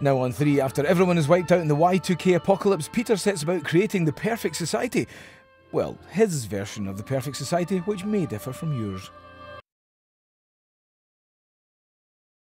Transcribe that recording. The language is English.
Now on 3, after everyone is wiped out in the Y2K apocalypse, Peter sets about creating the perfect society. Well, his version of the perfect society, which may differ from yours.